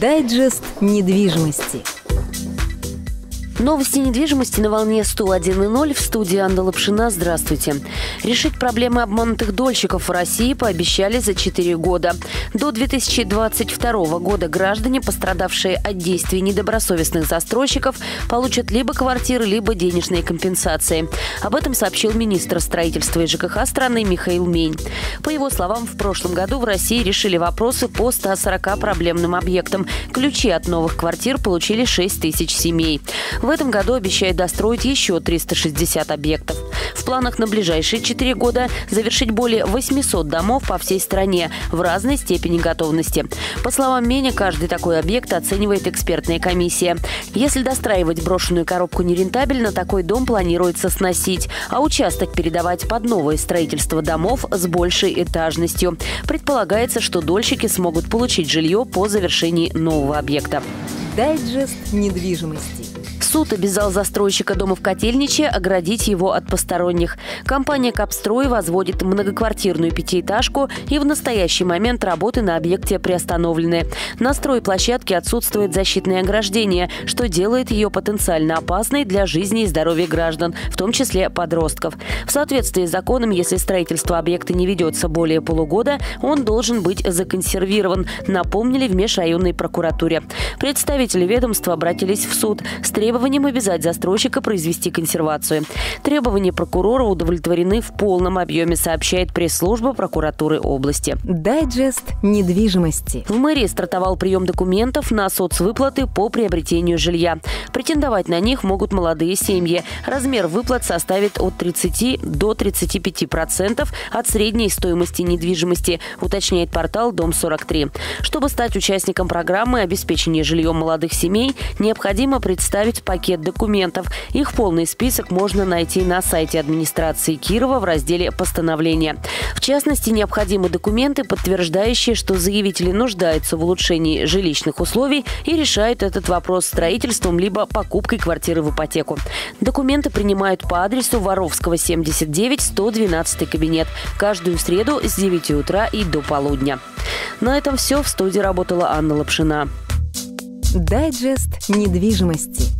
Дайджест недвижимости. Новости недвижимости на волне 101.0 в студии Анна Лапшина. Здравствуйте. Решить проблемы обманутых дольщиков в России пообещали за 4 года. До 2022 года граждане, пострадавшие от действий недобросовестных застройщиков, получат либо квартиры, либо денежные компенсации. Об этом сообщил министр строительства и ЖКХ страны Михаил Мень. По его словам, в прошлом году в России решили вопросы по 140 проблемным объектам. Ключи от новых квартир получили 6 тысяч семей. Этом году обещает достроить еще 360 объектов. В планах на ближайшие 4 года завершить более 800 домов по всей стране в разной степени готовности. По словам Меня, каждый такой объект оценивает экспертная комиссия. Если достраивать брошенную коробку нерентабельно, такой дом планируется сносить, а участок передавать под новое строительство домов с большей этажностью. Предполагается, что дольщики смогут получить жилье по завершении нового объекта. Дайджест недвижимости. Суд обязал застройщика дома в Котельниче оградить его от посторонних. Компания «Капстрой» возводит многоквартирную пятиэтажку, и в настоящий момент работы на объекте приостановлены. На стройплощадке отсутствует защитное ограждение, что делает ее потенциально опасной для жизни и здоровья граждан, в том числе подростков. В соответствии с законом, если строительство объекта не ведется более полугода, он должен быть законсервирован, напомнили в межрайонной прокуратуре. Представители ведомства обратились в суд с требованием требованием обязать застройщика произвести консервацию. Требования прокурора удовлетворены в полном объеме, сообщает пресс-служба прокуратуры области. Дайджест недвижимости. В мэрии стартовал прием документов на соцвыплаты по приобретению жилья. Претендовать на них могут молодые семьи. Размер выплат составит от 30 до 35 процентов от средней стоимости недвижимости, уточняет портал Дом-43. Чтобы стать участником программы обеспечения жильем молодых семей, необходимо представить пакет документов. Их полный список можно найти на сайте администрации Кирова в разделе «Постановление». В частности, необходимы документы, подтверждающие, что заявители нуждаются в улучшении жилищных условий и решают этот вопрос строительством либо покупкой квартиры в ипотеку. Документы принимают по адресу Воровского, 79, 112 кабинет. Каждую среду с 9 утра и до полудня. На этом все. В студии работала Анна Лапшина. Дайджест недвижимости.